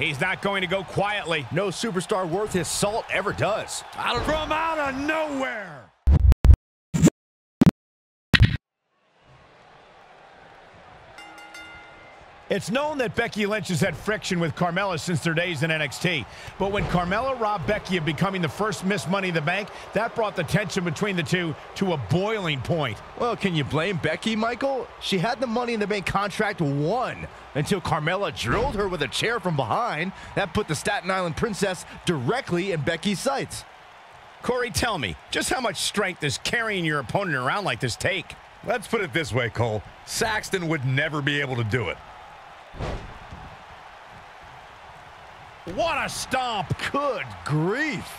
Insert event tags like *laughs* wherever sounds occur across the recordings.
He's not going to go quietly. No superstar worth his salt ever does. From out of nowhere. It's known that Becky Lynch has had friction with Carmella since their days in NXT. But when Carmella robbed Becky of becoming the first Miss Money in the Bank, that brought the tension between the two to a boiling point. Well, can you blame Becky, Michael? She had the Money in the Bank contract won until Carmella drilled her with a chair from behind. That put the Staten Island Princess directly in Becky's sights. Corey, tell me, just how much strength does carrying your opponent around like this take? Let's put it this way, Cole. Saxton would never be able to do it. What a stomp! Good grief.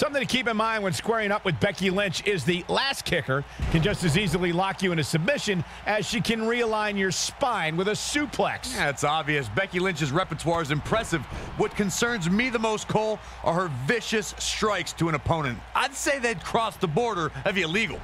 Something to keep in mind when squaring up with Becky Lynch is the Lass Kicker can just as easily lock you into submission as she can realign your spine with a suplex. Yeah, it's obvious. Becky Lynch's repertoire is impressive. What concerns me the most, Cole, are her vicious strikes to an opponent. I'd say they'd cross the border of illegal.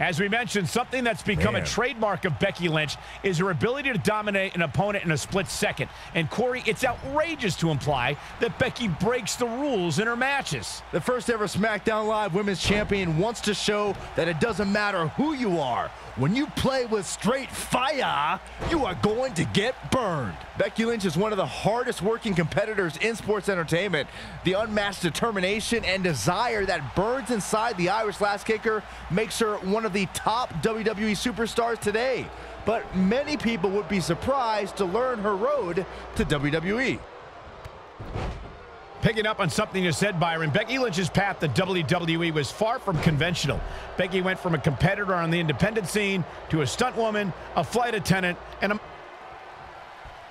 As we mentioned, something that's become Man. a trademark of Becky Lynch is her ability to dominate an opponent in a split second. And Corey, it's outrageous to imply that Becky breaks the rules in her matches. The first ever SmackDown Live Women's Champion wants to show that it doesn't matter who you are. When you play with straight fire, you are going to get burned. Becky Lynch is one of the hardest working competitors in sports entertainment. The unmatched determination and desire that burns inside the Irish Lass Kicker makes her one of the top WWE superstars today. But many people would be surprised to learn her road to. WWE. Picking up on something you said, Byron, Becky Lynch's path to WWE was far from conventional. Becky went from a competitor on the independent scene to a stunt woman, a flight attendant, and a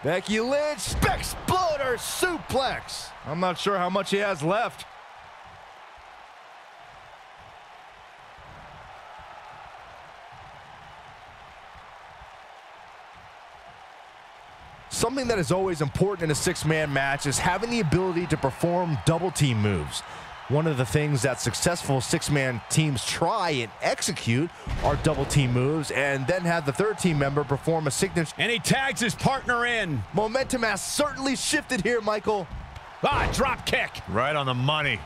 Becky Lynch, exploder suplex. I'm not sure how much he has left. Something that is always important in a six-man match is having the ability to perform double team moves. One of the things that successful six-man teams try and execute are double team moves and then have the third team member perform a signature and he tags his partner in. Momentum has certainly shifted here, Michael. Ah, drop kick. Right on the money.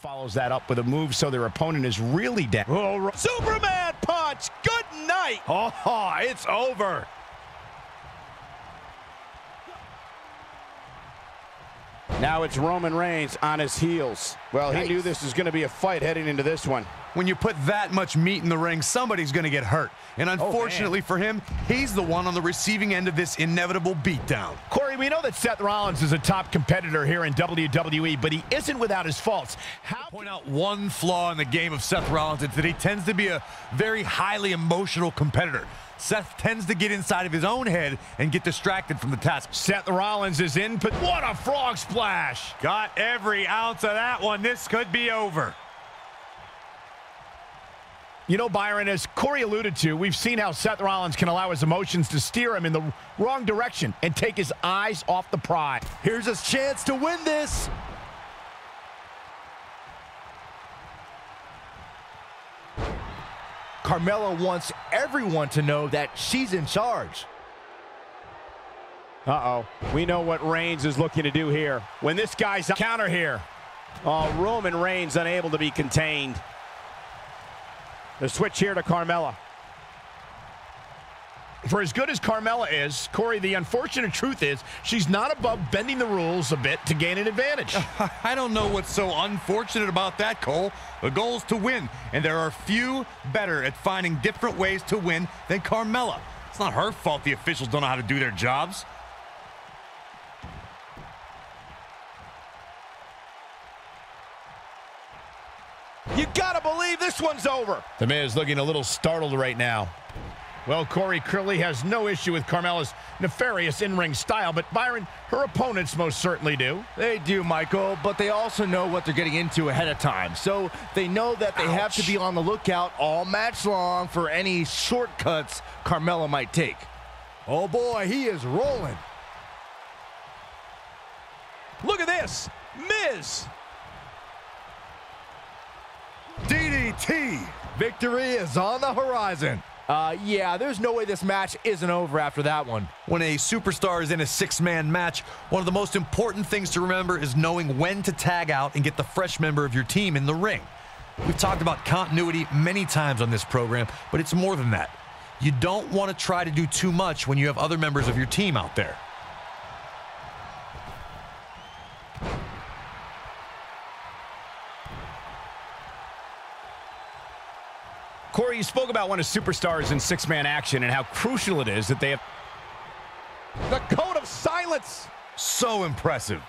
Follows that up with a move so their opponent is really down. Oh, Superman punch. Good night. Oh, it's over. Now it's Roman Reigns on his heels. Well, he knew this was going to be a fight heading into this one. When you put that much meat in the ring, somebody's going to get hurt. And oh, unfortunately for him, he's the one on the receiving end of this inevitable beatdown. Corey, we know that Seth Rollins is a top competitor here in WWE, but he isn't without his faults. How Point out one flaw in the game of Seth Rollins is that he tends to be a very highly emotional competitor. Seth tends to get inside of his own head and get distracted from the task. Seth Rollins is in, but what a frog splash! Got every ounce of that one. This could be over. You know, Byron, as Corey alluded to, we've seen how Seth Rollins can allow his emotions to steer him in the wrong direction and take his eyes off the prize. Here's his chance to win this. Carmella wants everyone to know that she's in charge. Uh-oh. We know what Reigns is looking to do here. When this guy's counter here, Oh, Roman Reigns unable to be contained. The switch here to Carmella. For as good as Carmella is, Corey, the unfortunate truth is she's not above bending the rules a bit to gain an advantage. *laughs* I don't know what's so unfortunate about that, Cole. The goal is to win, and there are few better at finding different ways to win than Carmella. It's not her fault the officials don't know how to do their jobs. You gotta believe this one's over. The Miz looking a little startled right now. Well, Corey Curley has no issue with Carmella's nefarious in-ring style, but Byron, her opponents most certainly do. They do, Michael, but they also know what they're getting into ahead of time. So they know that they Ouch. have to be on the lookout all match long for any shortcuts Carmella might take. Oh boy, he is rolling. Look at this. Miz. DDT. Victory is on the horizon. Uh, yeah, there's no way this match isn't over after that one. When a superstar is in a six-man match, one of the most important things to remember is knowing when to tag out and get the fresh member of your team in the ring. We've talked about continuity many times on this program, but it's more than that. You don't want to try to do too much when you have other members of your team out there. Corey, you spoke about one of superstars in six-man action and how crucial it is that they have the code of silence. So impressive.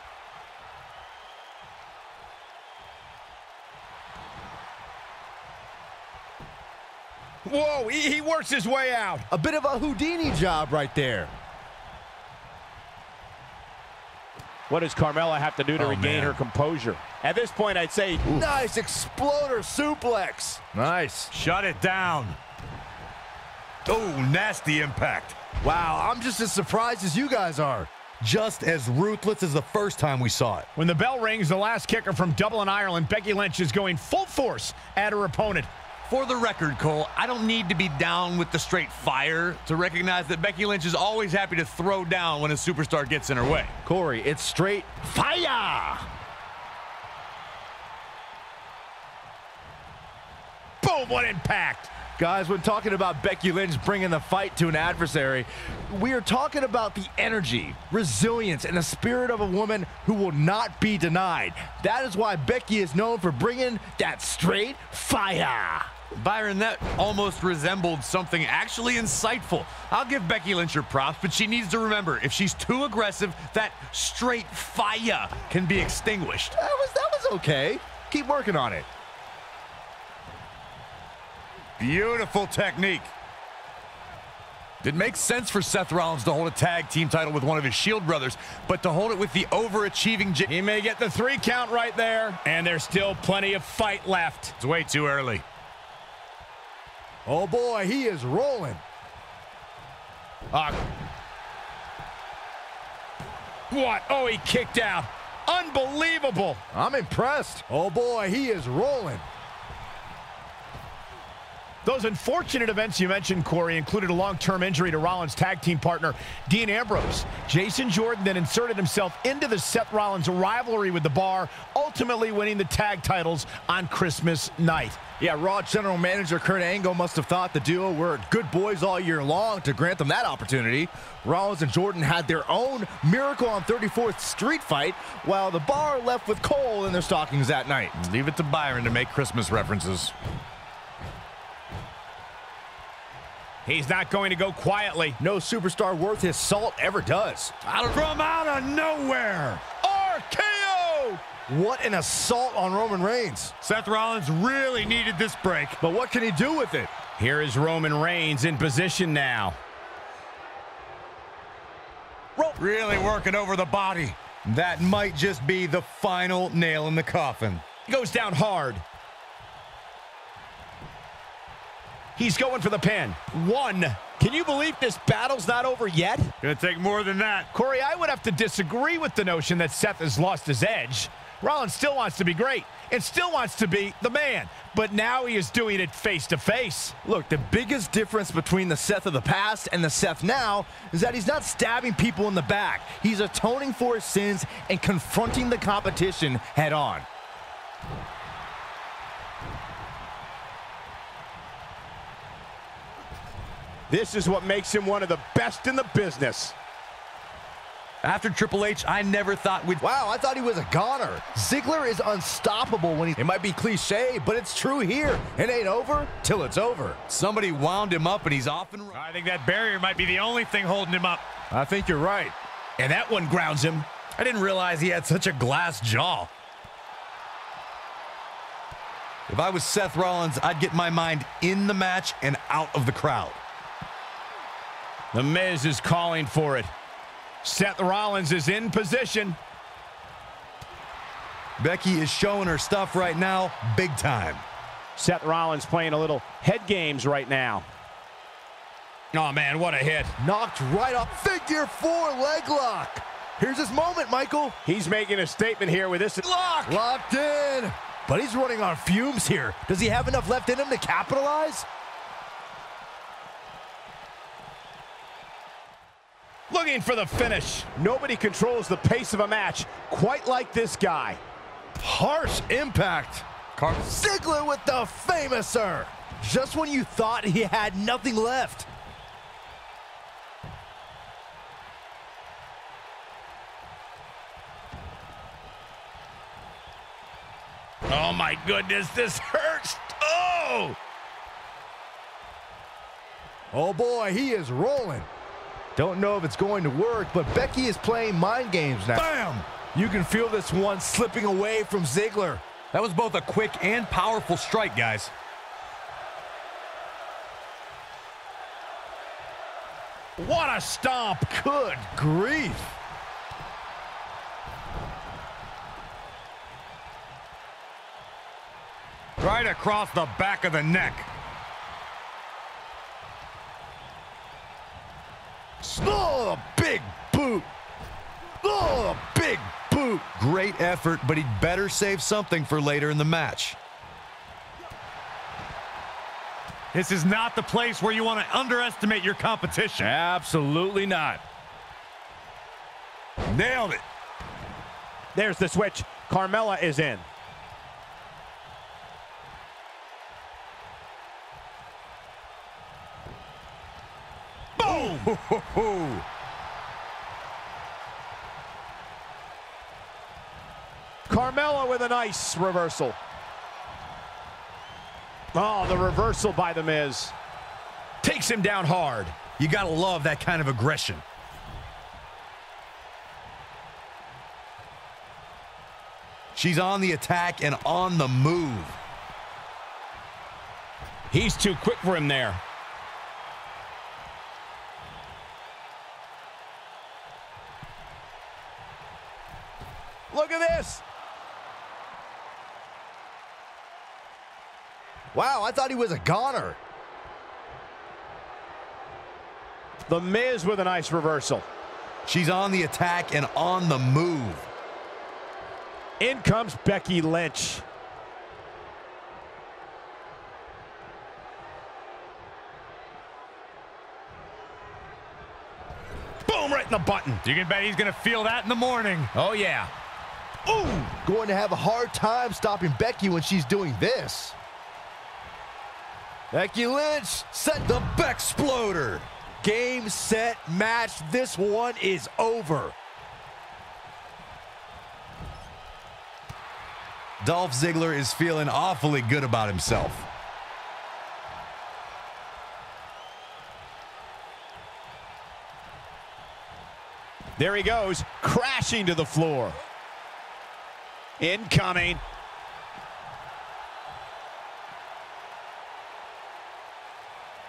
Whoa, he, he works his way out. A bit of a Houdini job right there. What does Carmella have to do to Oh, regain man. her composure? At this point, I'd say Nice exploder suplex. Nice. Shut it down. Oh, nasty impact. Wow, I'm just as surprised as you guys are. Just as ruthless as the first time we saw it. When the bell rings, the Lass Kicker from Dublin, Ireland, Becky Lynch is going full force at her opponent. For the record, Cole, I don't need to be down with the straight fire to recognize that Becky Lynch is always happy to throw down when a superstar gets in her way. Corey, it's straight fire. Boom, what impact. Guys, when talking about Becky Lynch bringing the fight to an adversary, we are talking about the energy, resilience, and the spirit of a woman who will not be denied. That is why Becky is known for bringing that straight fire. Byron, that almost resembled something actually insightful. I'll give Becky Lynch her props, but she needs to remember if she's too aggressive, that straight fire can be extinguished. That was that was okay. Keep working on it. Beautiful technique. It makes sense for Seth Rollins to hold a tag team title with one of his Shield brothers, but to hold it with the overachieving J He may get the three count right there, and there's still plenty of fight left. It's way too early. Oh boy, he is rolling. Uh, what? Oh, he kicked out. Unbelievable. I'm impressed. Oh boy, he is rolling. Those unfortunate events you mentioned, Corey, included a long-term injury to Rollins' tag team partner, Dean Ambrose. Jason Jordan then inserted himself into the Seth Rollins rivalry with the Bar, ultimately winning the tag titles on Christmas night. Yeah, Raw General Manager Kurt Angle must have thought the duo were good boys all year long to grant them that opportunity. Rollins and Jordan had their own Miracle on 34th Street fight, while the bar left with coal in their stockings that night. Leave it to Byron to make Christmas references. He's not going to go quietly. No superstar worth his salt ever does. Out From out of nowhere. RKO! What an assault on Roman Reigns. Seth Rollins really needed this break. But what can he do with it? Here is Roman Reigns in position now. Really working over the body. That might just be the final nail in the coffin. He goes down hard. He's going for the pin. One. Can you believe this battle's not over yet? Gonna take more than that. Corey, I would have to disagree with the notion that Seth has lost his edge. Rollins still wants to be great and still wants to be the man, but now he is doing it face to face. Look, the biggest difference between the Seth of the past and the Seth now is that he's not stabbing people in the back. He's atoning for his sins and confronting the competition head on. This is what makes him one of the best in the business. After Triple H, I never thought we'd. Wow, I thought he was a goner. Ziggler is unstoppable when he. It might be cliche, but it's true here. It ain't over till it's over. Somebody wound him up and he's off and running. I think that barrier might be the only thing holding him up. I think you're right. And that one grounds him. I didn't realize he had such a glass jaw. If I was Seth Rollins, I'd get my mind in the match and out of the crowd. The Miz is calling for it. Seth Rollins is in position. Becky is showing her stuff right now, big time. Seth Rollins playing a little head games right now. Oh, man, what a hit. Knocked right off. Figure four leg lock. Here's his moment, Michael. He's making a statement here with this lock. Locked in. But he's running on fumes here. Does he have enough left in him to capitalize? Looking for the finish. Nobody controls the pace of a match quite like this guy. Harsh impact. Car Ziggler with the famouser. Just when you thought he had nothing left. Oh, my goodness, this hurts. Oh! Oh boy, he is rolling. Don't know if it's going to work, but Becky is playing mind games now. Bam! You can feel this one slipping away from Ziggler. That was both a quick and powerful strike, guys. What a stomp. Good grief. Right across the back of the neck. Oh, a big boot. Oh, a big boot. Great effort, but he'd better save something for later in the match. This is not the place where you want to underestimate your competition. Absolutely not. Nailed it. There's the switch. Carmella is in. Boom! Carmella with a nice reversal. Oh, the reversal by The Miz. Takes him down hard. You gotta love that kind of aggression. She's on the attack and on the move. He's too quick for him there. Look this. Wow, I thought he was a goner. The Miz with a nice reversal. She's on the attack and on the move. In comes Becky Lynch. Boom, right in the button. You can bet he's going to feel that in the morning. Oh, yeah. Ooh, going to have a hard time stopping Becky when she's doing this. Becky Lynch set the Bexploder. Game, set, match. This one is over. Dolph Ziggler is feeling awfully good about himself. There he goes, crashing to the floor. Incoming.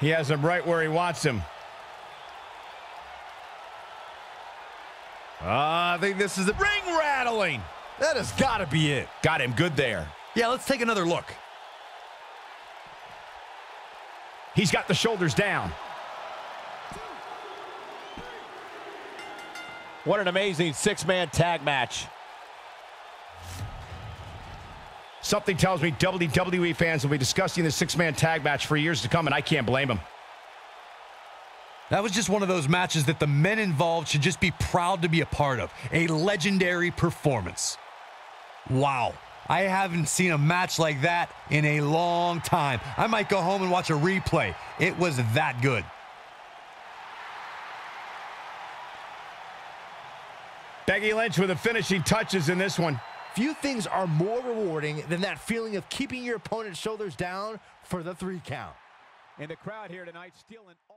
He has him right where he wants him. Uh, I think this is the Ring rattling. That has got to be it. Got him good there. Yeah, let's take another look. He's got the shoulders down. What an amazing six-man tag match. Something tells me WWE fans will be discussing this six-man tag match for years to come, and I can't blame them. That was just one of those matches that the men involved should just be proud to be a part of. A legendary performance. Wow. I haven't seen a match like that in a long time. I might go home and watch a replay. It was that good. Becky Lynch with the finishing touches in this one. Few things are more rewarding than that feeling of keeping your opponent's shoulders down for the three count. And the crowd here tonight still in awe.